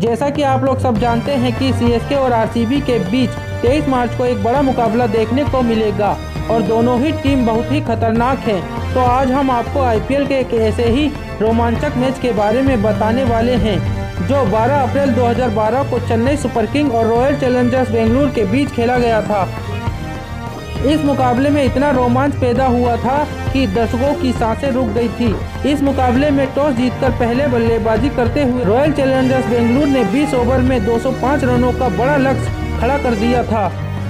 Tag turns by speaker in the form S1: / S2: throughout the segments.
S1: जैसा कि आप लोग सब जानते हैं कि सीएसके और आरसीबी के बीच 23 मार्च को एक बड़ा मुकाबला देखने को मिलेगा और दोनों ही टीम बहुत ही खतरनाक है। तो आज हम आपको आईपीएल के एक ऐसे ही रोमांचक मैच के बारे में बताने वाले हैं, जो 12 अप्रैल 2012 को चेन्नई सुपर किंग और रॉयल चैलेंजर्स बेंगलुरु के बीच खेला गया था। इस मुकाबले में इतना रोमांच पैदा हुआ था कि दर्शकों की साँसें रुक गई थी। इस मुकाबले में टॉस जीतकर पहले बल्लेबाजी करते हुए रॉयल चैलेंजर्स बेंगलुरु ने 20 ओवर में 205 रनों का बड़ा लक्ष्य खड़ा कर दिया था।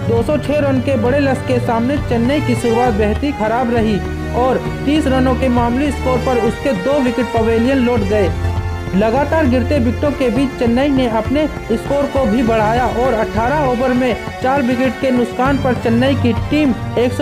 S1: 206 रन के बड़े लक्ष्य के सामने चेन्नई की शुरुआत बेहद ही खराब रही और 30 रनों के मामूली स्कोर पर उसके दो विकेट पवेलियन लौट गए। लगातार गिरते विकेटों के बीच चेन्नई ने अपने स्कोर को भी बढ़ाया और 18 ओवर में चार विकेट के नुकसान पर चेन्नई की टीम एक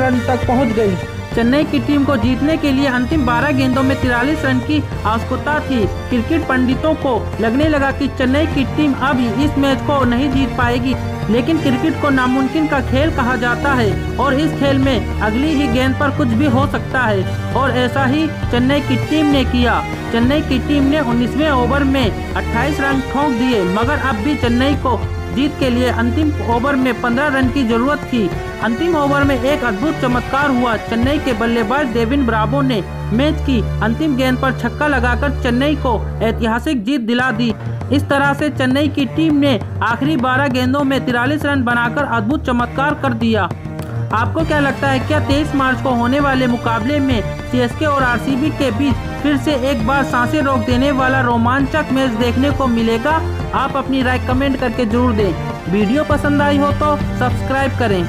S1: रन तक पहुँच गई। चेन्नई की टीम को जीतने के लिए अंतिम 12 गेंदों में तिरालीस रन की आवश्यकता थी। क्रिकेट पंडितों को लगने लगा कि चेन्नई की टीम अब इस मैच को नहीं जीत पाएगी। लेकिन क्रिकेट को नामुमकिन का खेल कहा जाता है और इस खेल में अगली ही गेंद पर कुछ भी हो सकता है। और ऐसा ही चेन्नई की टीम ने किया। चेन्नई की टीम ने 19वें ओवर में 28 रन ठोंक दिए, मगर अब भी चेन्नई को जीत के लिए अंतिम ओवर में 15 रन की ज़रूरत थी। अंतिम ओवर में एक अद्भुत चमत्कार हुआ। चेन्नई के बल्लेबाज डेविन ब्रावो ने मैच की अंतिम गेंद पर छक्का लगाकर चेन्नई को ऐतिहासिक जीत दिला दी। इस तरह से चेन्नई की टीम ने आखिरी 12 गेंदों में तिरालीस रन बनाकर अद्भुत चमत्कार कर दिया। आपको क्या लगता है, क्या 23 मार्च को होने वाले मुकाबले में सीएसके और आरसीबी के बीच फिर से एक बार साँसें रोक देने वाला रोमांचक मैच देखने को मिलेगा? आप अपनी राय कमेंट करके ज़रूर दें। वीडियो पसंद आई हो तो सब्सक्राइब करें।